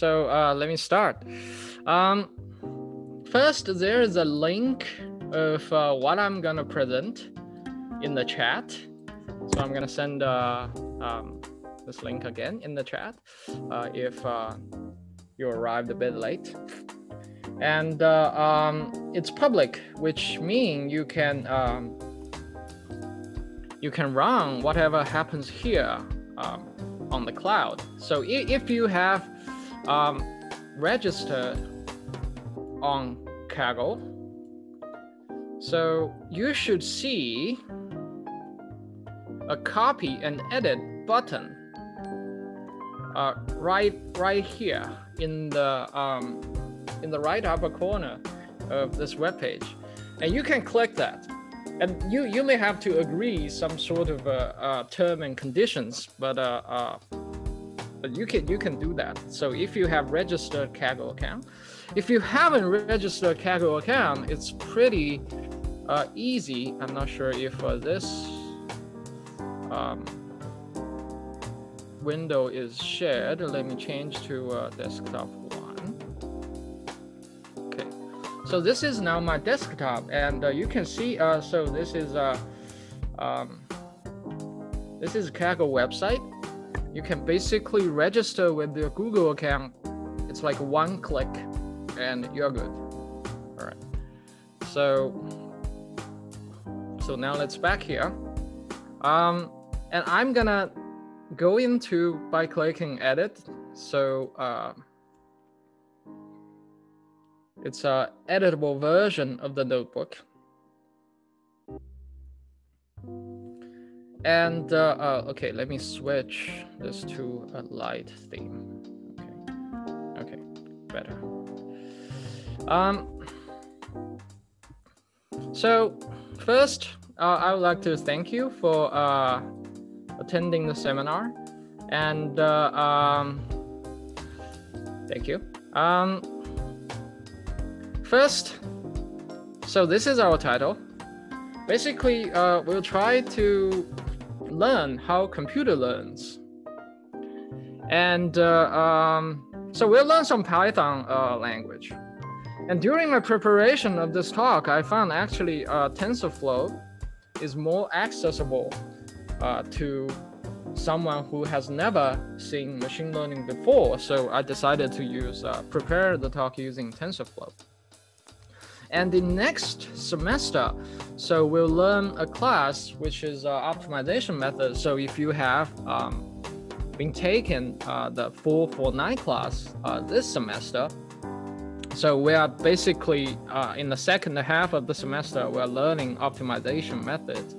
so uh, let me start. Um, first, there is a link of uh, what I'm gonna present in the chat. So I'm gonna send uh, um, this link again in the chat uh, if uh, you arrived a bit late. And uh, um, it's public, which means you can um, you can run whatever happens here um, on the cloud. So if you have um, registered on Kaggle, so you should see a copy and edit button uh, right right here in the um, in the right upper corner of this web page, and you can click that. And you you may have to agree some sort of uh, uh, term and conditions, but uh, uh, you can you can do that. So if you have registered Kaggle account, if you haven't registered Kaggle account, it's pretty uh, easy. I'm not sure if uh, this um, window is shared. Let me change to uh, desktop one. Okay, so this is now my desktop, and uh, you can see. Uh, so this is uh, um, this is Kaggle website. You can basically register with your Google account. It's like one click, and you're good. All right. So so now let's back here. Um, and I'm gonna go into by clicking edit. So uh, it's a editable version of the notebook. And uh, uh, okay, let me switch this to a light theme. Okay, okay, better. Um, so first, uh, I would like to thank you for uh, attending the seminar, and uh, um, thank you. Um, first, so this is our title. Basically, uh, we'll try to learn how computer learns, and uh, um, so we'll learn some Python uh, language. And during my preparation of this talk, I found actually uh, TensorFlow is more accessible uh, to someone who has never seen machine learning before. So I decided to use uh, prepare the talk using TensorFlow. And the next semester, so we'll learn a class which is uh, optimization method. So if you have um, been taken uh, the 449 class uh, this semester, so we are basically uh, in the second half of the semester, we're learning optimization methods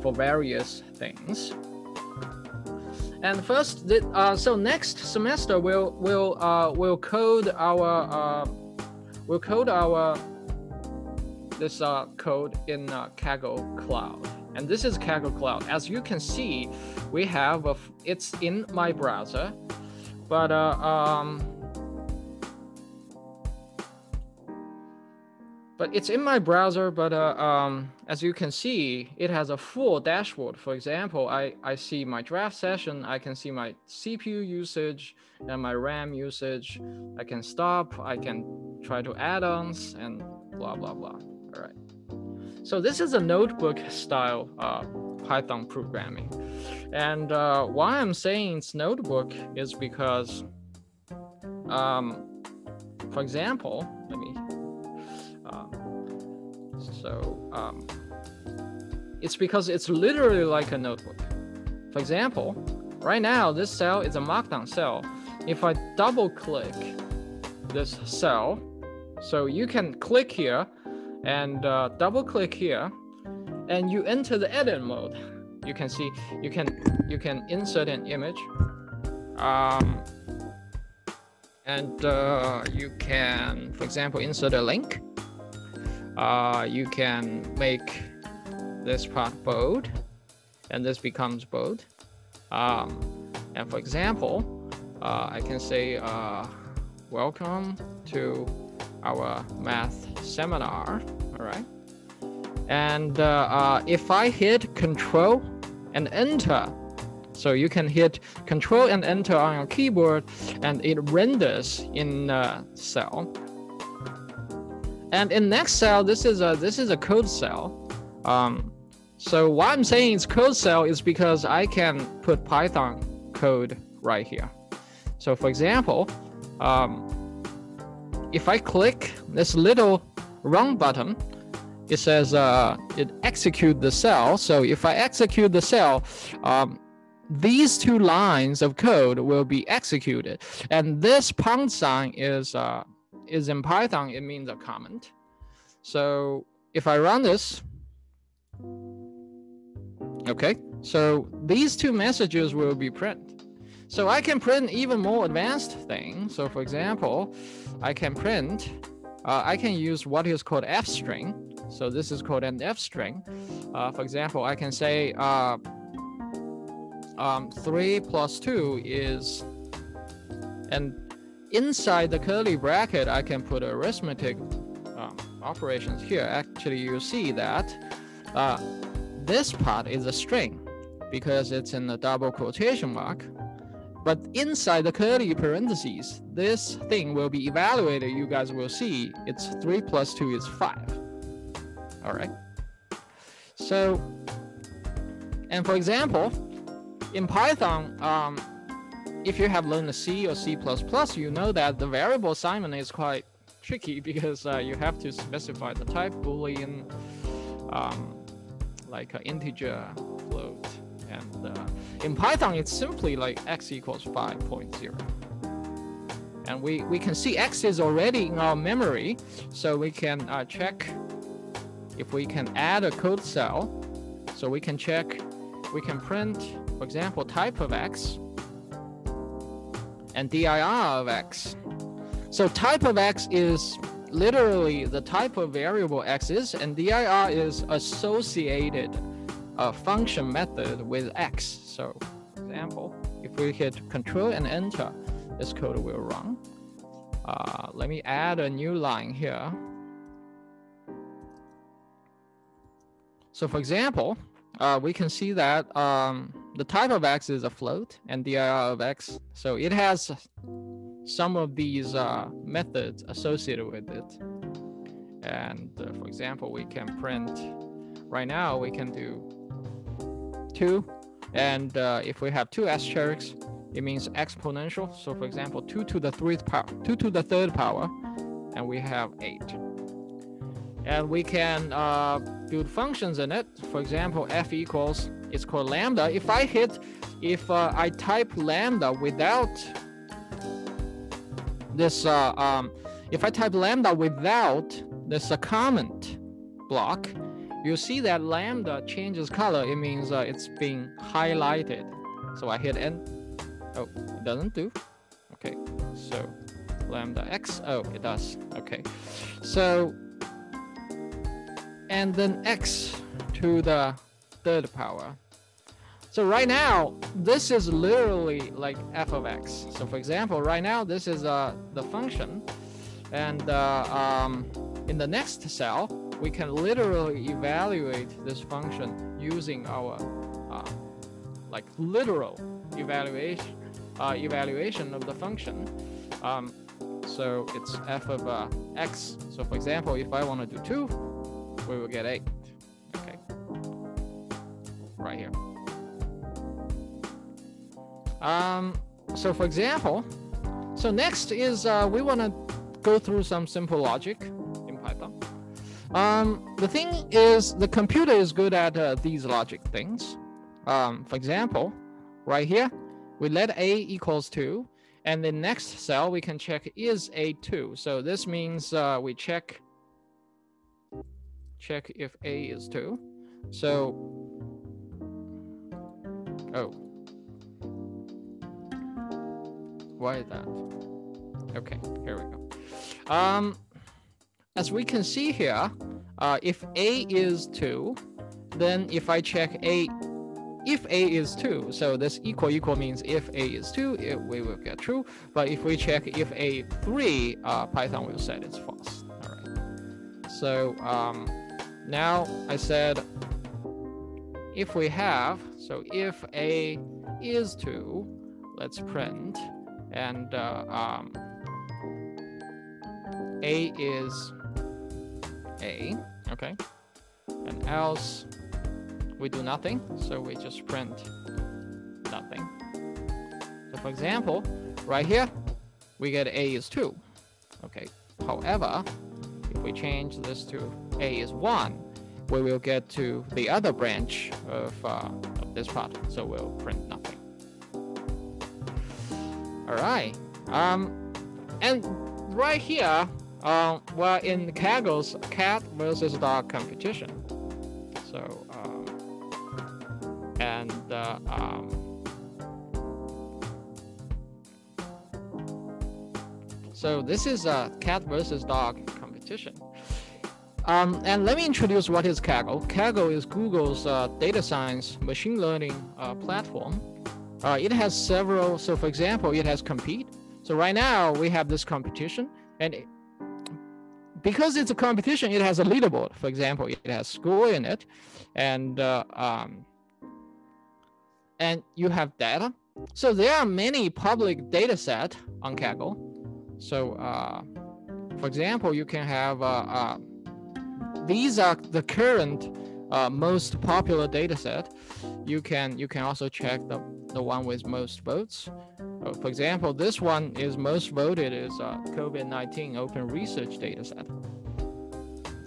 for various things. And first, uh, so next semester we'll we'll uh, we'll code our uh, we'll code our this uh, code in uh, Kaggle Cloud. And this is Kaggle Cloud. As you can see, we have a, it's in my browser, but uh, um, but it's in my browser but uh, um, as you can see it has a full dashboard for example I, I see my draft session I can see my CPU usage and my RAM usage I can stop I can try to add-ons and blah blah blah all right so this is a notebook style uh, Python programming and uh, why I'm saying it's notebook is because um, for example let me so um, it's because it's literally like a notebook. For example, right now, this cell is a markdown cell. If I double click this cell, so you can click here and uh, double click here and you enter the edit mode. You can see, you can, you can insert an image. Um, and uh, you can, for example, insert a link uh, you can make this part bold and this becomes bold. Um, and for example, uh, I can say, uh, welcome to our math seminar, all right? And uh, uh, if I hit control and enter, So you can hit Control and Enter on your keyboard, and it renders in uh, cell. And in next cell, this is a this is a code cell. Um, so why I'm saying it's code cell is because I can put Python code right here. So for example, um, if I click this little run button, it says uh, it execute the cell. So if I execute the cell, um, these two lines of code will be executed. And this pound sign is, uh, is in Python, it means a comment. So if I run this, okay, so these two messages will be print. So I can print even more advanced things. So for example, I can print, uh, I can use what is called f string. So this is called an f string. Uh, for example, I can say uh, um, 3 plus 2 is, and inside the curly bracket, I can put arithmetic um, operations here. Actually, you see that uh, this part is a string because it's in the double quotation mark. But inside the curly parentheses, this thing will be evaluated. You guys will see it's 3 plus 2 is 5. All right. So, and for example, in Python, um, if you have learned C or C++, you know that the variable assignment is quite tricky because uh, you have to specify the type, boolean, um, like an integer, float, and uh, in Python, it's simply like x equals 5.0. And we, we can see x is already in our memory, so we can uh, check if we can add a code cell. So we can check, we can print, for example, type of x and dir of x. So type of x is literally the type of variable x is, and dir is associated a function method with x. So, for example, if we hit Control and Enter, this code will run. Uh, let me add a new line here. So for example, uh, we can see that um, the type of x is a float and dir of x. So it has some of these uh, methods associated with it. And uh, for example, we can print, right now we can do two. And uh, if we have two asterisks, it means exponential. So for example, two to the third power, two to the third power, and we have eight. And we can uh, build functions in it. For example, f equals, it's called lambda. If I hit, if uh, I type lambda without this, uh, um, if I type lambda without this uh, comment block, you see that lambda changes color. It means uh, it's being highlighted. So I hit N. Oh, it doesn't do. Okay, so lambda x. Oh, it does. Okay, so and then x to the third power. So right now, this is literally like f of x. So for example, right now, this is uh, the function. And uh, um, in the next cell, we can literally evaluate this function using our uh, like literal evaluation uh, evaluation of the function. Um, so it's f of uh, x. So for example, if I want to do 2, we will get 8. Okay. Right here. Um, so for example, so next is uh, we want to go through some simple logic. Um, the thing is, the computer is good at uh, these logic things. Um, for example, right here, we let a equals 2, and the next cell we can check is a 2. So this means uh, we check check if a is 2. So, oh, why is that? Okay, here we go. Um, as we can see here, uh, if a is 2, then if I check a, if a is 2, so this equal equal means if a is 2, it, we will get true. But if we check if a 3, uh, Python will set it's false. All right. So um, now I said if we have, so if a is 2, let's print, and uh, um, A is A, okay? And else we do nothing, so we just print nothing. So for example, right here, we get A is 2, okay? However, if we change this to A is 1, we will get to the other branch of, uh, of this part, so we'll print nothing. All right, um, and right here, uh, we're in Kaggle's cat versus dog competition. So, um, and uh, um, so this is a cat versus dog competition. Um, and let me introduce what is Kaggle. Kaggle is Google's uh, data science machine learning uh, platform. Uh, it has several, so for example, it has compete. So right now we have this competition and it, because it's a competition, it has a leaderboard. For example, it has score in it and, uh, um, and you have data. So there are many public data set on Kaggle. So uh, for example, you can have uh, uh, these are the current uh, most popular data set. You can you can also check the, the one with most votes. Uh, for example, this one is most voted is uh, COVID-19 open research data set.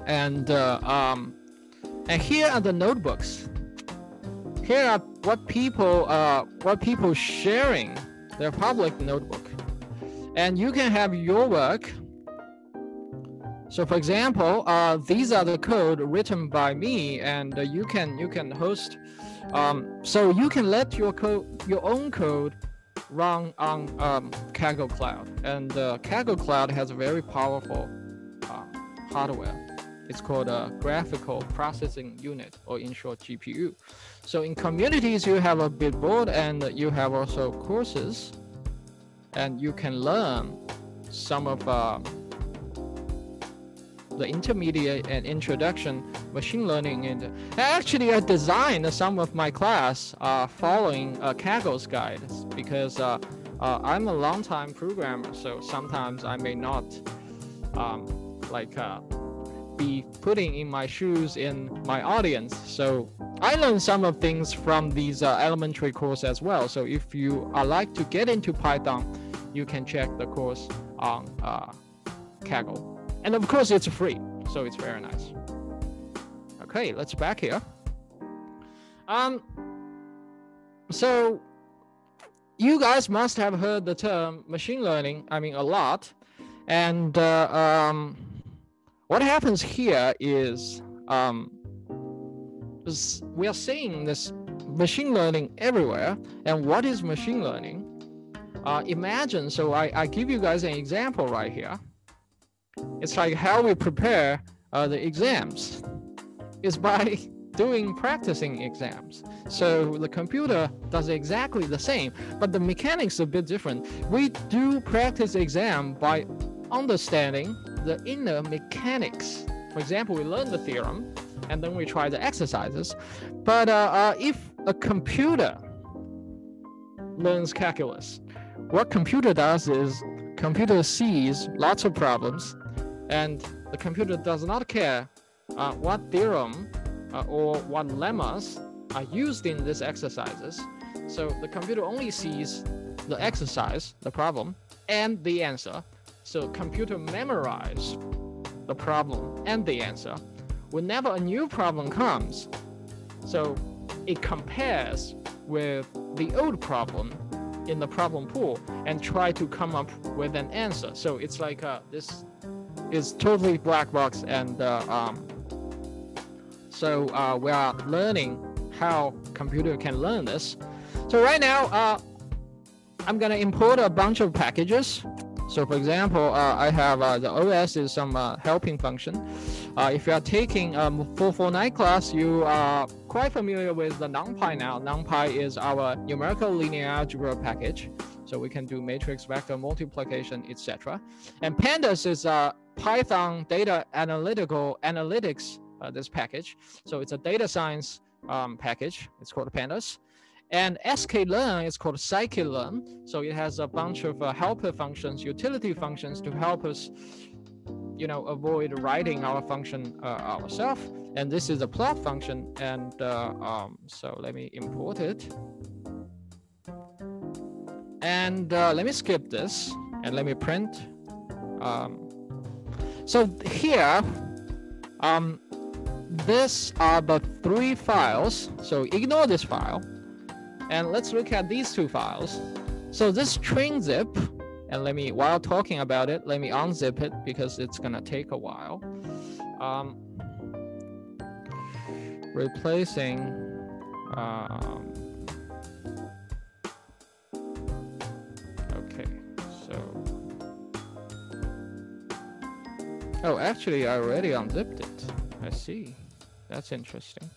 And uh, um, and here are the notebooks. Here are what people uh, what people sharing their public notebook. And you can have your work so for example, uh, these are the code written by me, and uh, you can you can host. Um, so you can let your code your own code run on um, Kaggle Cloud, and uh, Kaggle Cloud has a very powerful uh, hardware. It's called a graphical processing unit, or in short GPU. So in communities, you have a board, and you have also courses, and you can learn some of uh, the intermediate and introduction machine learning. And actually, I designed some of my class uh, following uh, Kaggle's guide because uh, uh, I'm a long-time programmer, so sometimes I may not um, like uh, be putting in my shoes in my audience. So I learned some of things from these uh, elementary course as well. So if you are like to get into Python, you can check the course on Kaggle. And of course, it's free, so it's very nice. Okay, let's back here. Um, so you guys must have heard the term machine learning, I mean, a lot. And uh, um, what happens here is, um, we are seeing this machine learning everywhere. And what is machine learning? Uh, imagine, so I, I give you guys an example right here. It's like how we prepare uh, the exams is by doing practicing exams. So the computer does exactly the same, but the mechanics are a bit different. We do practice exam by understanding the inner mechanics. For example, we learn the theorem and then we try the exercises. But uh, uh, if a computer learns calculus, what computer does is computer sees lots of problems and the computer does not care uh, what theorem uh, or what lemmas are used in these exercises. So the computer only sees the exercise, the problem, and the answer. So computer memorize the problem and the answer. Whenever a new problem comes, so it compares with the old problem in the problem pool and try to come up with an answer. So it's like uh, this is totally black box and uh, um, so uh, we are learning how computer can learn this. So right now, uh, I'm gonna import a bunch of packages. So for example, uh, I have uh, the OS is some uh, helping function. if you are taking um, 449 class, you are quite familiar with the NumPy now. NumPy is our numerical linear algebra package. So we can do matrix vector multiplication, etc. And pandas is a Python data analytical analytics, uh, this package. So it's a data science um, package. It's called pandas. And sklearn is called scikit-learn. So it has a bunch of uh, helper functions, utility functions to help us, you know, avoid writing our function uh, ourselves. And this is a plot function. And uh, um, so let me import it. And uh, let me skip this and let me print. Um, so here, um, this are the three files. So ignore this file. And let's look at these two files. So this train zip, and let me, while talking about it, let me unzip it because it's gonna take a while. Um, replacing um, oh actually I already unzipped it. I see. That's interesting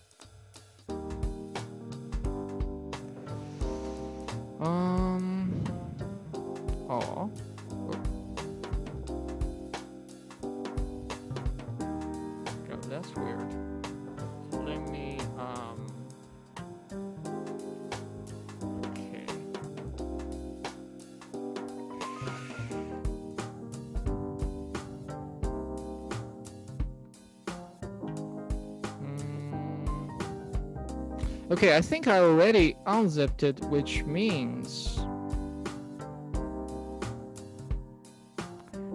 Okay, I think I already unzipped it, which means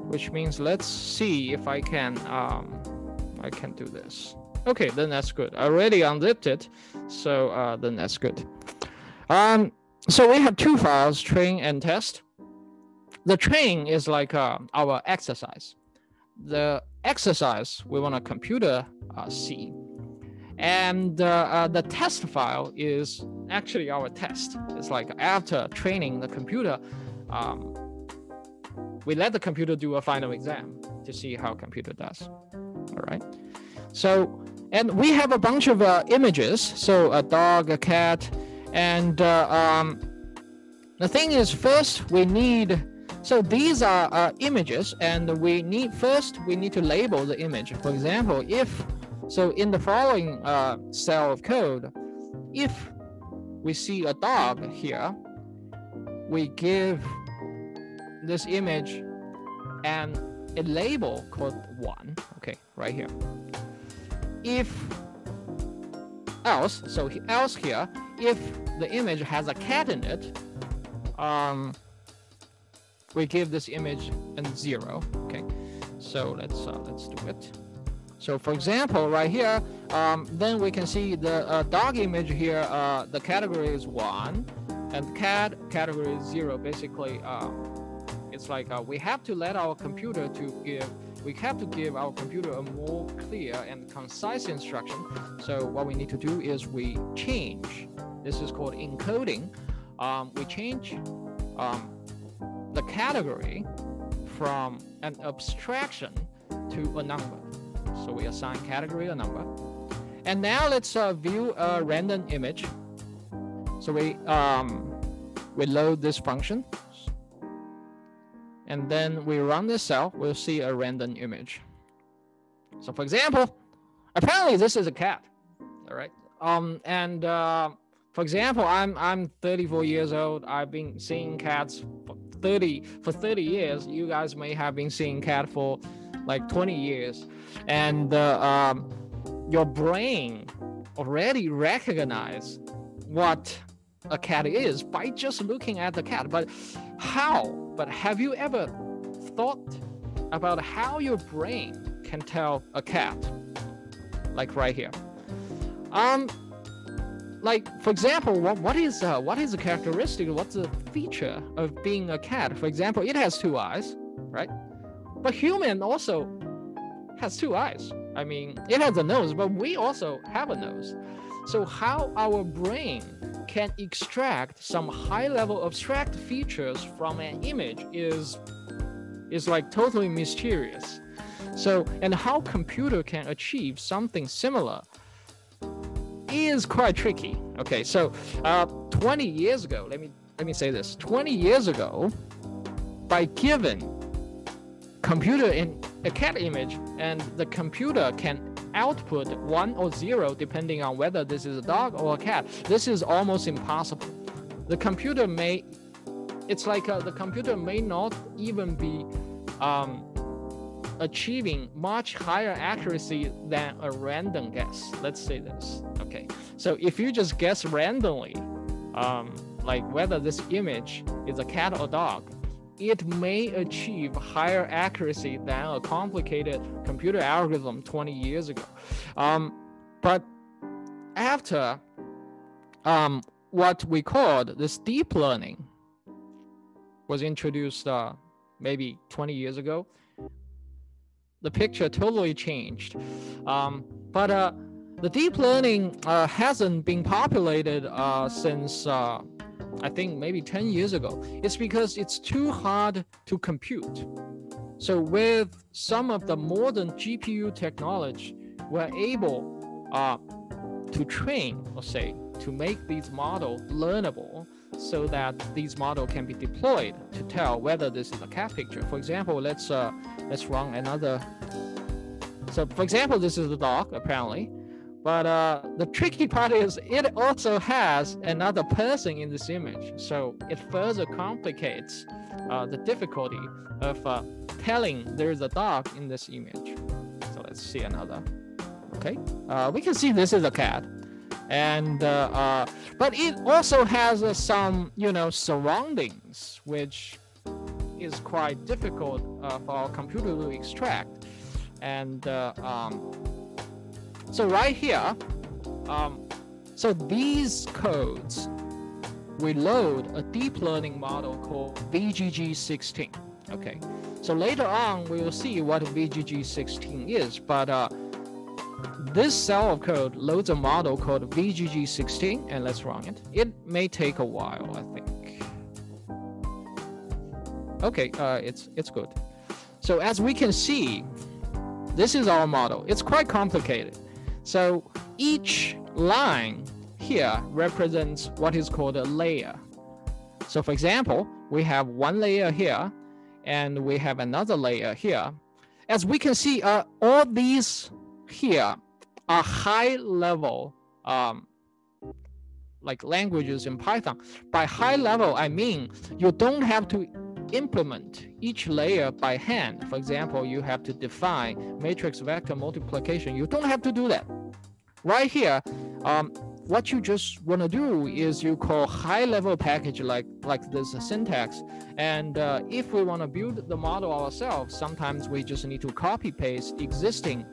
which means let's see if I can um I can do this. Okay, then that's good. I already unzipped it, so uh, then that's good. Um, so we have two files, train and test. The train is like uh, our exercise. The exercise we want a computer uh, see. And uh, uh, the test file is actually our test. It's like after training the computer, um, we let the computer do a final exam to see how computer does. All right? So and we have a bunch of uh, images. So a dog a cat and uh, um, the thing is first we need so these are uh, images and we need first we need to label the image. For example if so in the following uh, cell of code if we see a dog here we give this image and a label called one. Okay right here. If else so else here if the image has a cat in it um we give this image a zero. Okay so let's uh, let's do it so for example right here um, then we can see the uh, dog image here uh, the category is one and cat category is zero. Basically um, it's like uh, we have to let our computer to give we have to give our computer a more clear and concise instruction. So what we need to do is we change. This is called encoding. Um, we change um, the category from an abstraction to a number so we assign category a number and now let's uh, view a random image so we um, we load this function and then we run this cell, we'll see a random image. So for example, apparently this is a cat, all right? Um, and uh, for example, I'm I'm 34 years old. I've been seeing cats for 30 for 30 years. You guys may have been seeing cat for like 20 years, and uh, um, your brain already recognize what a cat is by just looking at the cat. But how? But have you ever thought about how your brain can tell a cat? Like right here. Um, like for example, what what is uh, what is a characteristic? What's a feature of being a cat? For example, it has two eyes, right? But human also has two eyes. I mean, it has a nose, but we also have a nose. So how our brain can extract some high level abstract features from an image is is like totally mysterious. So and how computer can achieve something similar is quite tricky. Okay, so uh, 20 years ago, let me let me say this. 20 years ago, by giving computer in a cat image and the computer can output one or zero depending on whether this is a dog or a cat. This is almost impossible. The computer may, it's like uh, the computer may not even be um, achieving much higher accuracy than a random guess. Let's say this. Okay. So if you just guess randomly, um, like whether this image is a cat or dog, it may achieve higher accuracy than a complicated computer algorithm 20 years ago. Um, but after um, what we called this deep learning was introduced uh, maybe 20 years ago, the picture totally changed. Um, but uh, the deep learning uh, hasn't been populated uh, since uh, I think maybe 10 years ago. It's because it's too hard to compute. So with some of the modern GPU technology, we're able uh, to train, or say, to make these models learnable so that these models can be deployed to tell whether this is a cat picture. For example, let's uh, let's run another. So for example, this is the dog apparently, but uh, the tricky part is it also has another person in this image, so it further complicates uh, the difficulty of uh, telling there's a dog in this image. So let's see another. Okay, uh, we can see this is a cat and uh, uh, but it also has some you know surroundings which is quite difficult for our computer to extract and um, so right here um, so these codes we load a deep learning model called VGG16 okay so later on we will see what VGG16 is but uh, this cell of code loads a model called VGG16 and let's run it. It may take a while, I think. Okay, uh, it's, it's good. So as we can see, this is our model. It's quite complicated. So each line here represents what is called a layer. So for example, we have one layer here and we have another layer here. As we can see, uh, all these here are high level um, like languages in Python. By high level, I mean you don't have to implement each layer by hand. For example, you have to define matrix vector multiplication. You don't have to do that. Right here, um, what you just want to do is you call high level package like like this syntax. And uh, if we want to build the model ourselves, sometimes we just need to copy paste existing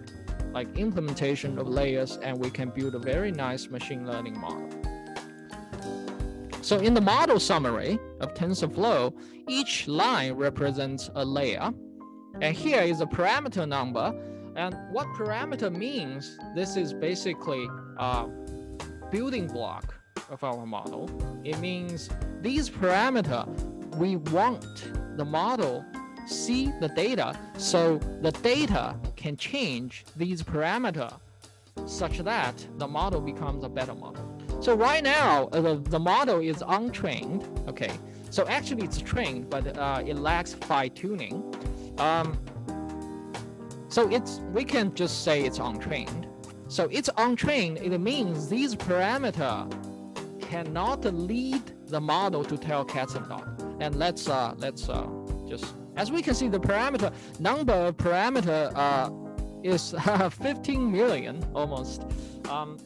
like implementation of layers and we can build a very nice machine learning model. So in the model summary of TensorFlow, each line represents a layer. And here is a parameter number. And what parameter means, this is basically a building block of our model. It means these parameter, we want the model see the data so the data can change these parameter such that the model becomes a better model. So right now, uh, the, the model is untrained, okay? So actually it's trained, but uh, it lacks fine tuning. Um, so it's we can just say it's untrained. So it's untrained, it means these parameter cannot lead the model to tell cats and dogs. And let's uh, let's uh, just as we can see, the parameter number of parameter uh, is 15 million almost. Um,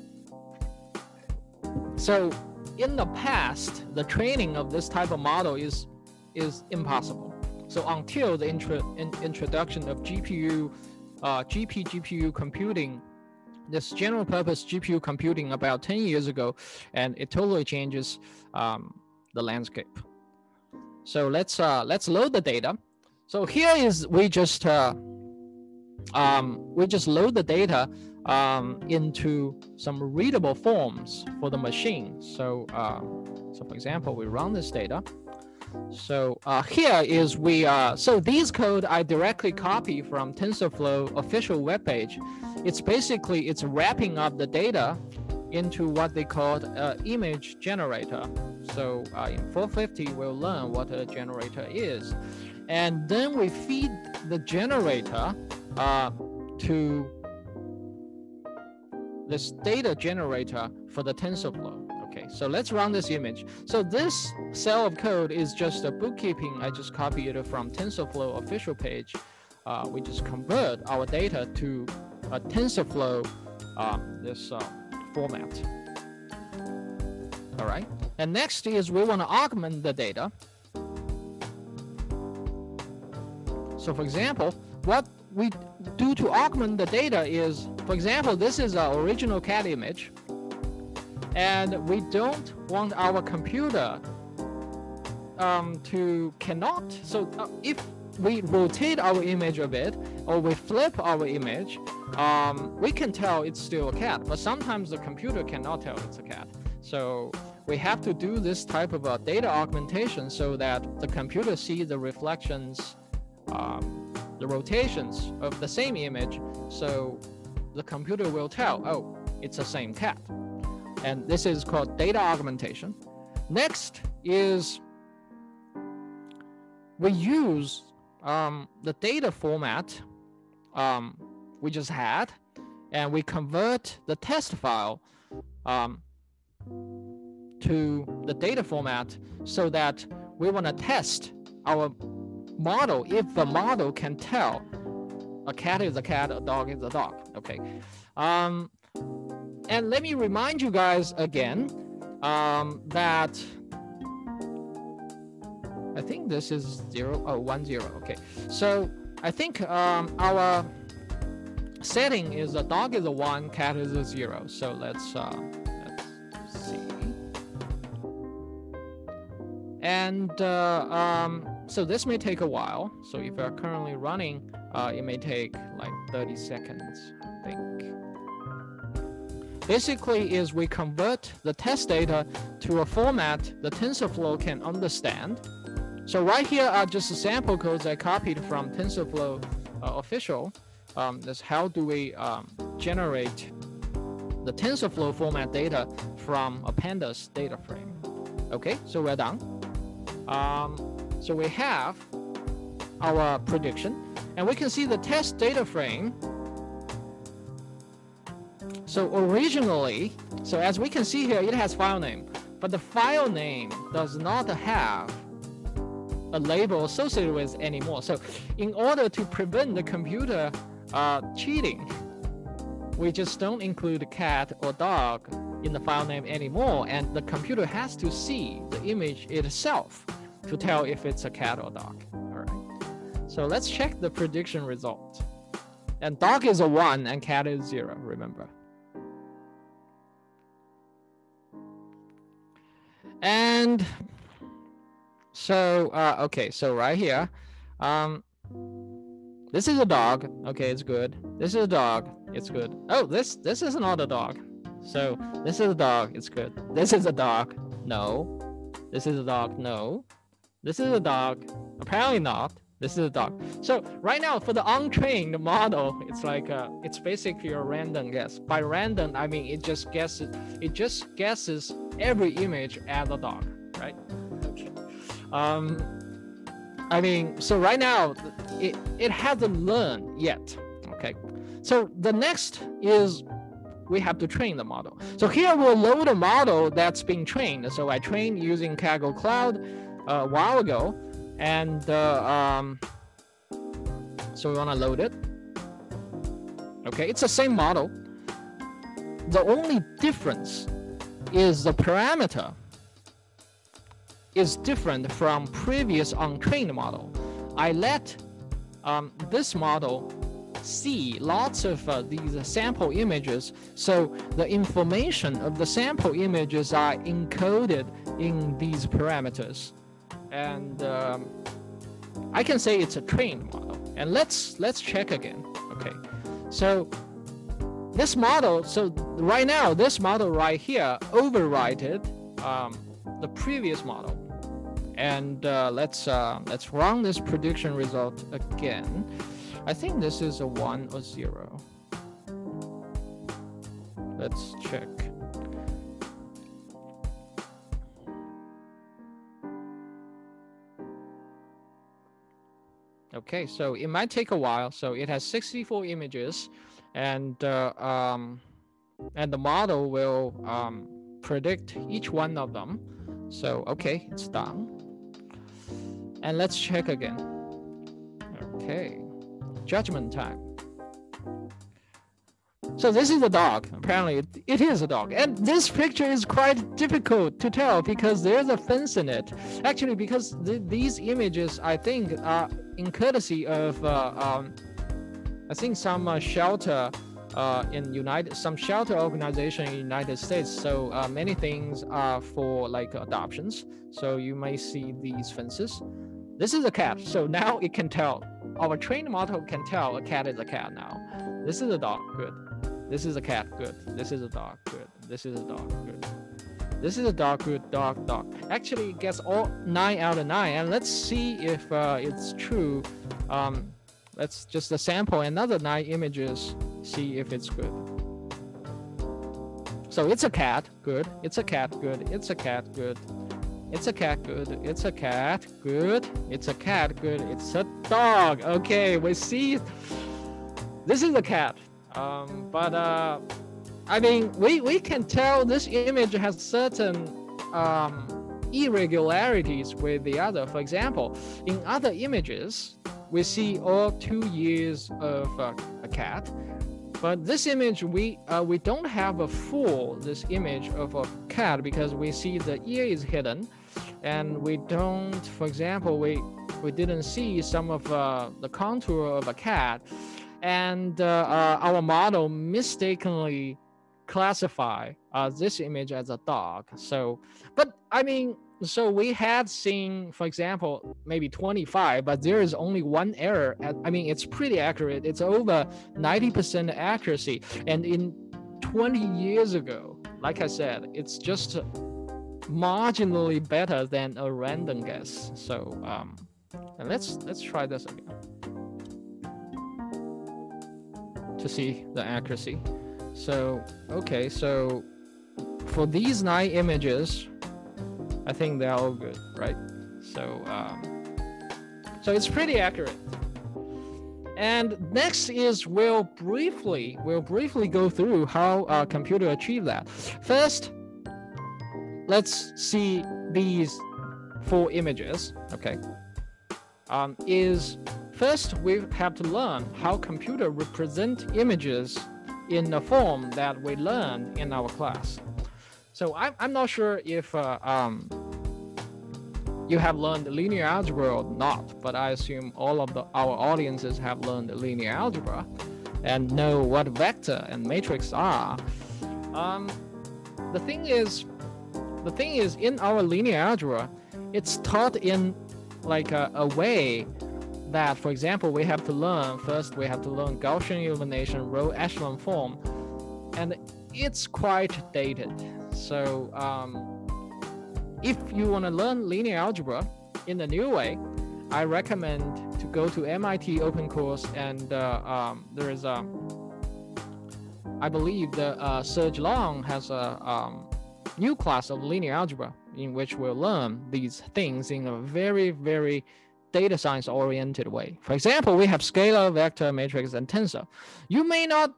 so in the past, the training of this type of model is is impossible. So until the intro, in, introduction of GPU, uh, GP GPU computing, this general purpose GPU computing about 10 years ago, and it totally changes um, the landscape. So let's uh, let's load the data. So here is we just uh, um, we just load the data um, into some readable forms for the machine. So uh, so for example, we run this data. So uh, here is we uh, so these code I directly copy from TensorFlow official webpage. It's basically it's wrapping up the data into what they call uh, image generator. So uh, in 450, we'll learn what a generator is and then we feed the generator uh, to this data generator for the TensorFlow. Okay, so let's run this image. So this cell of code is just a bookkeeping. I just copied it from TensorFlow official page. Uh, we just convert our data to a TensorFlow um, this uh, format. All right, and next is we want to augment the data. So for example, what we do to augment the data is, for example, this is our original cat image. And we don't want our computer um, to cannot. So uh, if we rotate our image a bit or we flip our image, um, we can tell it's still a cat. But sometimes the computer cannot tell it's a cat. So we have to do this type of data augmentation so that the computer see the reflections um, the rotations of the same image so the computer will tell, oh, it's the same cat. And this is called data augmentation. Next is we use um, the data format um, we just had, and we convert the test file um, to the data format so that we want to test our model if the model can tell a cat is a cat, a dog is a dog. Okay. Um, and let me remind you guys again um, that I think this is zero, oh, one zero. Okay. So I think um, our setting is a dog is a one, cat is a zero. So let's, uh, see. And uh, um, so this may take a while. So if you're currently running, uh, it may take like 30 seconds, I think. Basically is we convert the test data to a format the TensorFlow can understand. So right here are just the sample codes I copied from TensorFlow uh, official. Um, that's how do we um, generate the TensorFlow format data from a pandas data frame. Okay, so we're done. Um, so we have our prediction, and we can see the test data frame. So originally, so as we can see here, it has file name, but the file name does not have a label associated with anymore. So in order to prevent the computer uh, cheating, we just don't include cat or dog in the file name anymore, and the computer has to see the image itself to tell if it's a cat or dog. All right. So let's check the prediction result. And dog is a one and cat is zero, remember. And so, uh, okay, so right here, um, this is a dog. Okay, it's good. This is a dog. It's good. Oh, this this is not a dog. So this is a dog. It's good. This is a dog. No. This is a dog. No. This is a dog. Apparently not. This is a dog. So right now for the untrained model, it's like uh, it's basically a random guess. By random, I mean it just guesses. It just guesses every image as a dog, right? Um, I mean, so right now it it hasn't learned yet. Okay. So the next is we have to train the model. So here we'll load a model that's being trained. So I trained using Kaggle Cloud a while ago, and uh, um, so we want to load it. Okay, it's the same model. The only difference is the parameter is different from previous untrained model. I let um, this model see lots of uh, these sample images. So the information of the sample images are encoded in these parameters and um, I can say it's a trained model. And let's let's check again. Okay, so this model. So right now, this model right here overrided um, the previous model. And uh, let's uh, let's run this prediction result again. I think this is a one or zero. Let's check. Okay, so it might take a while. So it has 64 images and uh, um, and the model will um, predict each one of them. So, okay, it's done. And let's check again. Okay, judgment time. So this is a dog. Apparently, it, it is a dog. And this picture is quite difficult to tell because there's a fence in it. Actually, because th these images, I think, are in courtesy of, uh, um, I think, some uh, shelter uh, in United, some shelter organization in United States. So uh, many things are for like adoptions. So you may see these fences. This is a cat. So now it can tell. Our trained model can tell a cat is a cat now. This is a dog. Good. This is a cat. Good. This is a dog. Good. This is a dog. Good. This is a dog. Good. Dog. Dog. Actually, it gets all nine out of nine. And let's see if uh, it's true. Um, let's just sample another nine images see if it's good. So it's a cat, good. It's a cat, good. It's a cat, good. It's a cat, good. It's a cat, good. It's a cat, good. It's a dog. Okay, we see. This is a cat. Um, but uh, I mean, we we can tell this image has certain um, irregularities with the other. For example, in other images, we see all two years of uh, a cat but this image, we uh, we don't have a full this image of a cat because we see the ear is hidden, and we don't. For example, we we didn't see some of uh, the contour of a cat, and uh, uh our model mistakenly classify uh, this image as a dog. So, but I mean, so we had seen, for example, maybe 25, but there is only one error. At, I mean, it's pretty accurate. It's over 90% accuracy. And in 20 years ago, like I said, it's just marginally better than a random guess. So um, let's let's try this again to see the accuracy. So okay, so for these nine images, I think they're all good, right? So, um, so it's pretty accurate. And next is we'll briefly we'll briefly go through how a computer achieve that. First, let's see these four images. Okay, um, is first we have to learn how computer represent images in the form that we learned in our class. So I'm, I'm not sure if uh, um, you have learned linear algebra or not, but I assume all of the, our audiences have learned linear algebra and know what vector and matrix are. Um, the thing is, the thing is in our linear algebra, it's taught in like a, a way that, for example, we have to learn first we have to learn Gaussian elimination row echelon form, and it's quite dated. So um, if you want to learn linear algebra in the new way, I recommend to go to MIT Open Course and uh, um, there is a, I believe the uh, Serge Lang has a um, new class of linear algebra in which we'll learn these things in a very, very data science oriented way. For example, we have scalar, vector, matrix, and tensor. You may not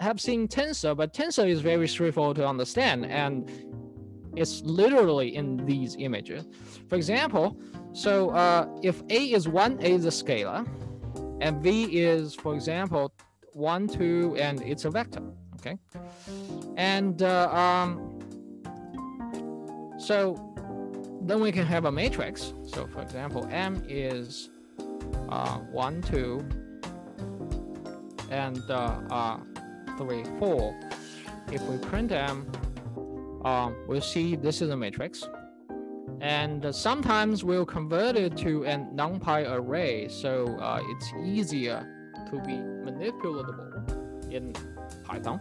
have seen tensor, but tensor is very straightforward to understand and it's literally in these images. For example, so uh, if A is one, A is a scalar, and V is, for example, one, two, and it's a vector, okay? And uh, um, so then we can have a matrix. So for example, M is uh, one, two, and uh, uh, three, four. If we print M, um, we'll see this is a matrix. And sometimes we'll convert it to a NumPy array, so uh, it's easier to be manipulatable in Python.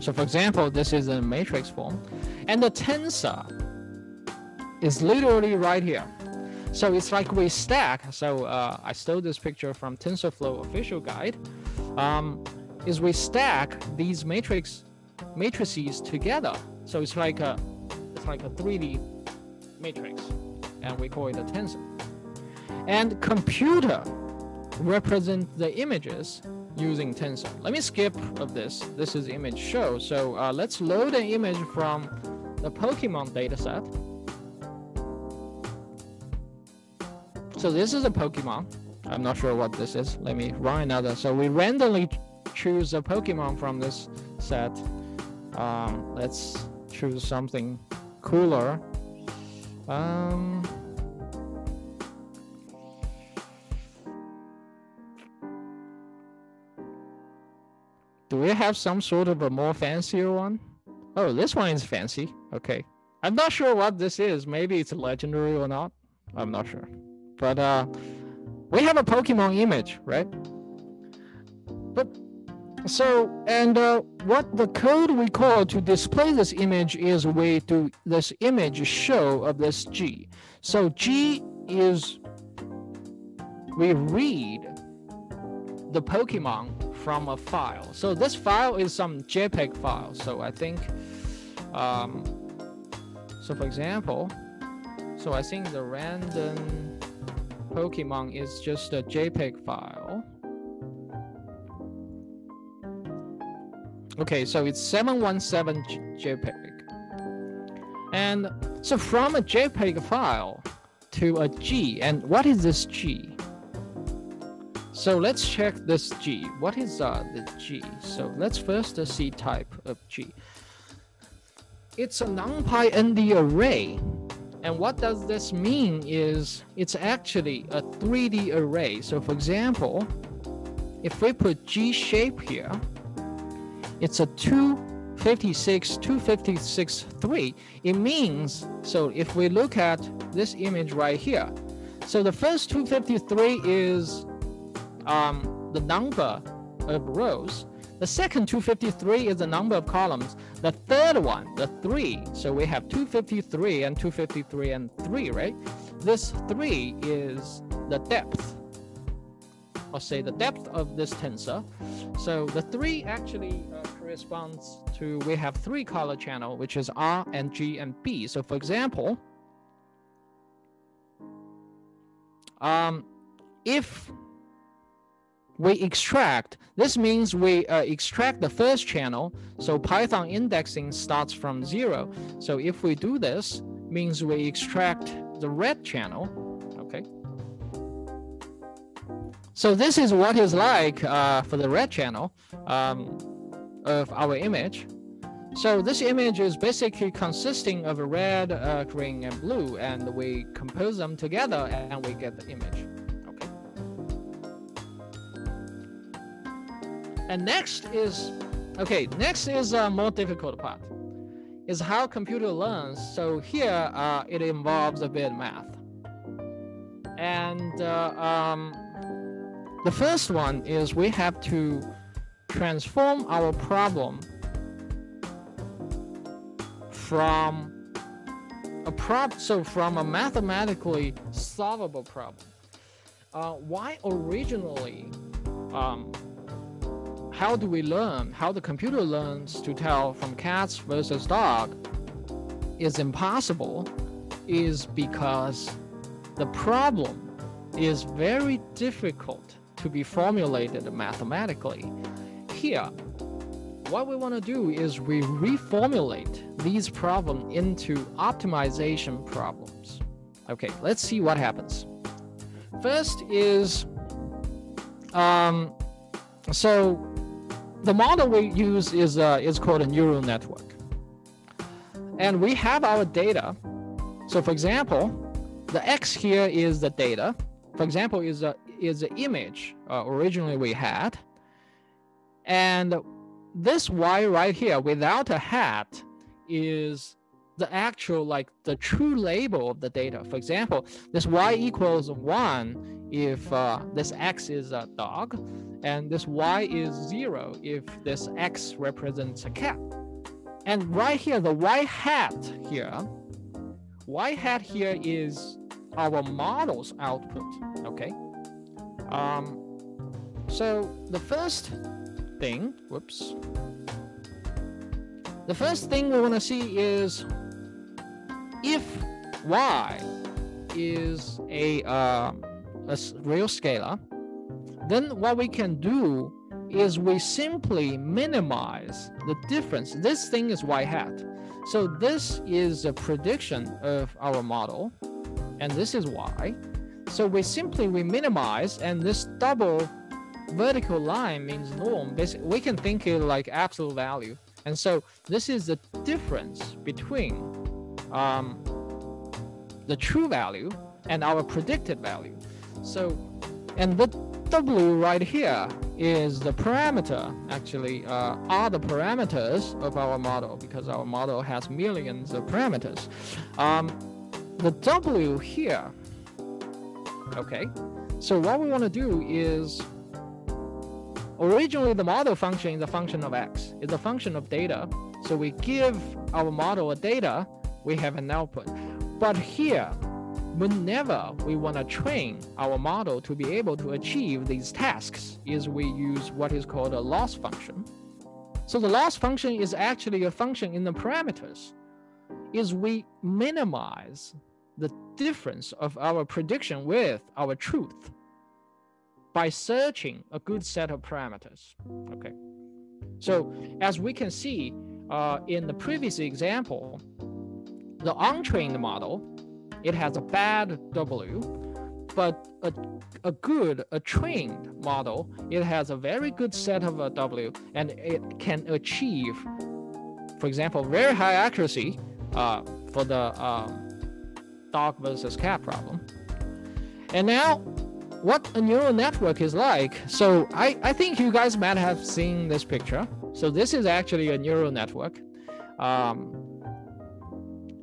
So for example, this is a matrix form, and the tensor is literally right here. So it's like we stack. So uh, I stole this picture from TensorFlow official guide. Um, is we stack these matrix matrices together. So it's like a it's like a 3D matrix, and we call it a tensor. And computer represent the images using tensor. Let me skip of this. This is image show. So uh, let's load an image from the Pokemon dataset. So this is a Pokemon. I'm not sure what this is. Let me run another. So we randomly choose a Pokemon from this set. Um, let's choose something cooler. Um, do we have some sort of a more fancier one? Oh, this one is fancy. Okay. I'm not sure what this is. Maybe it's legendary or not. I'm not sure. But uh, we have a Pokemon image, right? But so, and uh, what the code we call to display this image is we do this image show of this G. So G is, we read the Pokemon from a file. So this file is some JPEG file. So I think, um, so for example, so I think the random Pokemon is just a JPEG file. Okay, so it's 717 JPEG. And so from a JPEG file to a G, and what is this G? So let's check this G. What is uh, the G? So let's first uh, see type of G. It's a NumPy ND array. And what does this mean is it's actually a 3D array. So for example, if we put G shape here, it's a 256, 256, 3. It means, so if we look at this image right here, so the first 253 is um, the number of rows. The second 253 is the number of columns. The third one, the 3, so we have 253 and 253 and 3, right? This 3 is the depth, or say the depth of this tensor. So the 3 actually uh, corresponds to, we have three color channel, which is R and G and B. So for example, um, if we extract, this means we uh, extract the first channel. So Python indexing starts from zero. So if we do this, means we extract the red channel, okay? So this is what is like uh, for the red channel um, of our image. So this image is basically consisting of a red, uh, green, and blue, and we compose them together and we get the image. And next is, okay, next is a more difficult part, is how computer learns. So here uh, it involves a bit math. And uh, um, the first one is we have to transform our problem from a prob so from a mathematically solvable problem. Uh, why originally um, how do we learn, how the computer learns to tell from cats versus dog is impossible is because the problem is very difficult to be formulated mathematically. Here, what we want to do is we reformulate these problems into optimization problems. Okay, let's see what happens. First is, um, so the model we use is, uh, is called a neural network. And we have our data. So for example, the X here is the data. For example, is a is the image uh, originally we had. And this Y right here without a hat is the actual like the true label of the data. For example, this Y equals one if uh, this X is a dog and this y is zero if this x represents a cat. And right here, the y hat here, y hat here is our model's output, okay? Um, so the first thing, whoops. The first thing we want to see is if y is a, uh, a real scalar, then what we can do is we simply minimize the difference. This thing is y hat. So this is a prediction of our model, and this is y. So we simply we minimize, and this double vertical line means norm. Basically, we can think it like absolute value. And so this is the difference between um, the true value and our predicted value. So, and the W right here is the parameter, actually, uh, are the parameters of our model because our model has millions of parameters. Um, the W here, okay, so what we want to do is originally the model function is a function of x. It's a function of data. So we give our model a data, we have an output. But here, whenever we want to train our model to be able to achieve these tasks is we use what is called a loss function. So the loss function is actually a function in the parameters, is we minimize the difference of our prediction with our truth by searching a good set of parameters. Okay. So as we can see uh, in the previous example, the untrained model, it has a bad W, but a, a good, a trained model, it has a very good set of a W and it can achieve, for example, very high accuracy uh, for the um, dog versus cat problem. And now what a neural network is like. So I, I think you guys might have seen this picture. So this is actually a neural network. Um,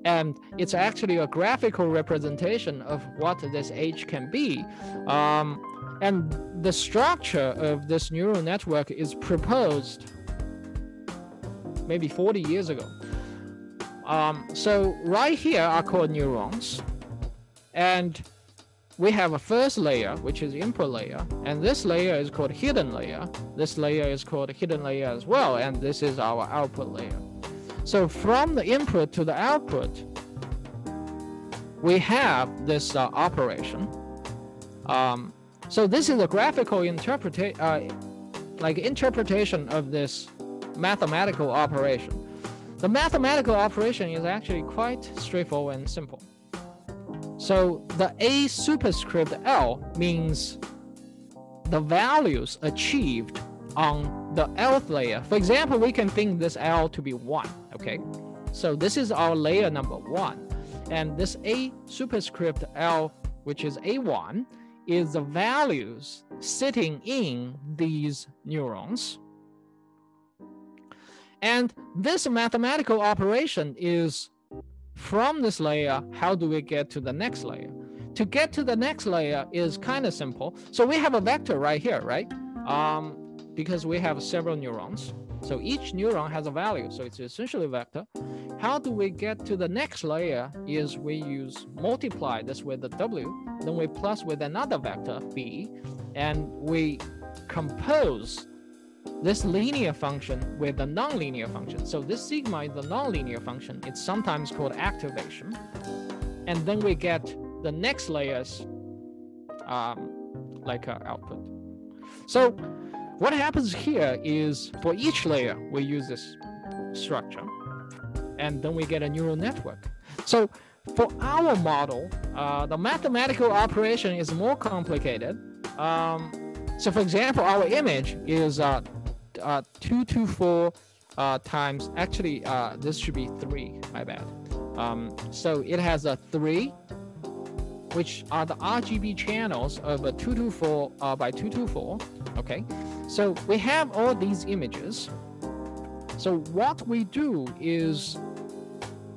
and it's actually a graphical representation of what this H can be. Um, and the structure of this neural network is proposed maybe 40 years ago. Um, so right here are called neurons. And we have a first layer, which is input layer, and this layer is called hidden layer. This layer is called hidden layer as well, and this is our output layer. So from the input to the output, we have this uh, operation. Um, so this is a graphical interpretation, uh, like interpretation of this mathematical operation. The mathematical operation is actually quite straightforward and simple. So the A superscript L means the values achieved on the Lth layer. For example, we can think this L to be 1, okay? So this is our layer number 1. And this A superscript L, which is A1, is the values sitting in these neurons. And this mathematical operation is from this layer, how do we get to the next layer? To get to the next layer is kind of simple. So we have a vector right here, right? Um, because we have several neurons. So each neuron has a value, so it's essentially a vector. How do we get to the next layer is we use multiply this with the W, then we plus with another vector, B, and we compose this linear function with a nonlinear function. So this sigma is the nonlinear function. It's sometimes called activation. And then we get the next layers um, like uh, output. So what happens here is for each layer, we use this structure and then we get a neural network. So for our model, uh, the mathematical operation is more complicated. Um, so for example, our image is uh, uh, 224 uh, times, actually, uh, this should be 3, my bad. Um, so it has a 3, which are the RGB channels of a 224 uh, by 224, okay? So we have all these images. So what we do is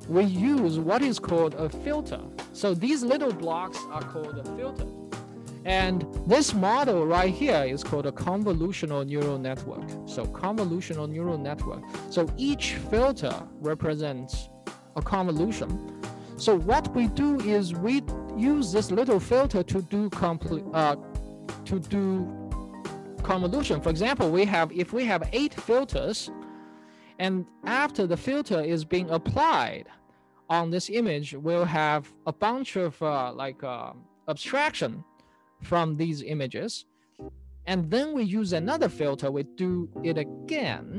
we use what is called a filter. So these little blocks are called a filter. And this model right here is called a convolutional neural network. So convolutional neural network. So each filter represents a convolution. So what we do is we use this little filter to do complete uh, to do convolution. For example, we have if we have eight filters, and after the filter is being applied on this image, we'll have a bunch of uh, like uh, abstraction from these images. and then we use another filter, we do it again.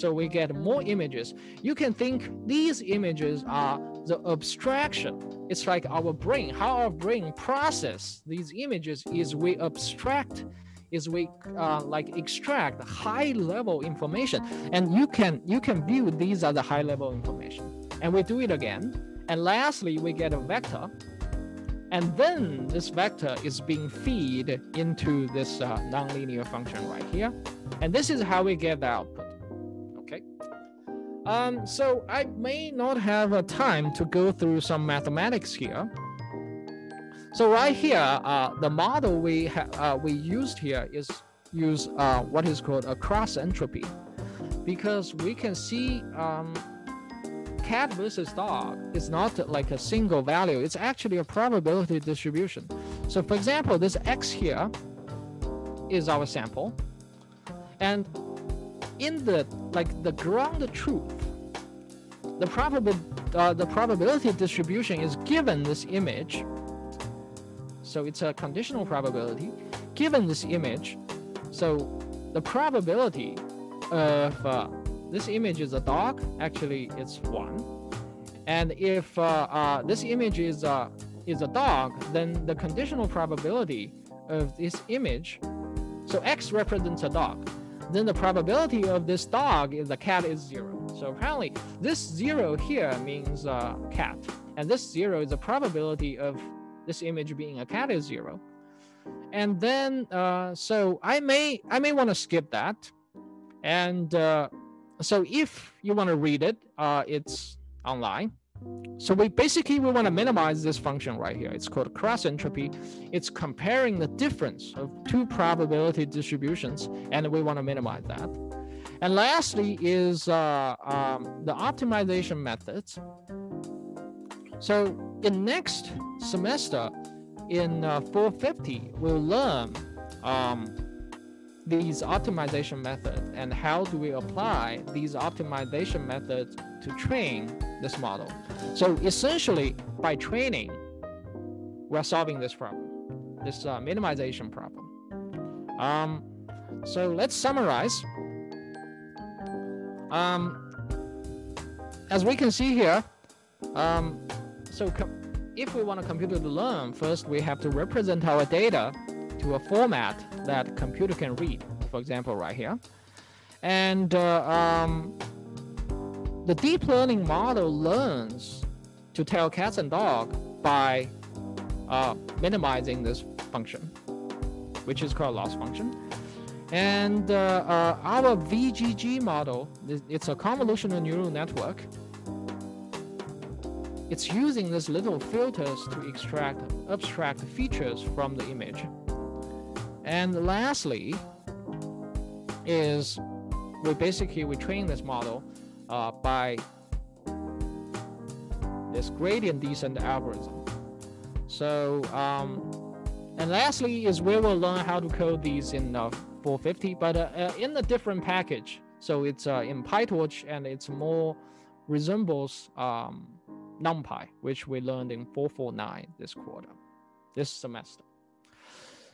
So we get more images. You can think these images are the abstraction. It's like our brain, how our brain process these images is we abstract is we uh, like extract high level information. And you can you can view these are the high level information. And we do it again. And lastly we get a vector. And then this vector is being feed into this uh, nonlinear function right here. And this is how we get the output. Okay? Um, so I may not have a time to go through some mathematics here so right here, uh, the model we uh, we used here is use uh, what is called a cross entropy, because we can see um, cat versus dog is not like a single value. It's actually a probability distribution. So for example, this x here is our sample, and in the like the ground truth, the probable uh, the probability distribution is given this image so it's a conditional probability. Given this image, so the probability of uh, this image is a dog, actually it's one. And if uh, uh, this image is, uh, is a dog, then the conditional probability of this image, so X represents a dog, then the probability of this dog is a cat is zero. So apparently this zero here means uh, cat, and this zero is a probability of this image being a cat is zero. And then, uh, so I may, I may want to skip that. And uh, so if you want to read it, uh, it's online. So we basically, we want to minimize this function right here. It's called cross entropy. It's comparing the difference of two probability distributions, and we want to minimize that. And lastly is uh, um, the optimization methods. So in next semester, in uh, 450, we'll learn um, these optimization methods and how do we apply these optimization methods to train this model. So essentially, by training, we're solving this problem, this uh, minimization problem. Um, so let's summarize. Um, as we can see here, um, so if we want a computer to learn, first we have to represent our data to a format that computer can read. For example, right here. And uh, um, the deep learning model learns to tell cats and dog by uh, minimizing this function, which is called loss function. And uh, uh our VGG model, it's a convolutional neural network it's using these little filters to extract abstract features from the image. And lastly, is we basically we train this model uh, by this gradient descent algorithm. So, um, and lastly is we will learn how to code these in uh, 450, but uh, uh, in a different package. So it's uh, in PyTorch and it's more resembles um, NumPy, which we learned in 449 this quarter, this semester.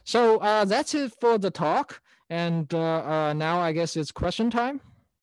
So uh, that's it for the talk. And uh, uh, now I guess it's question time.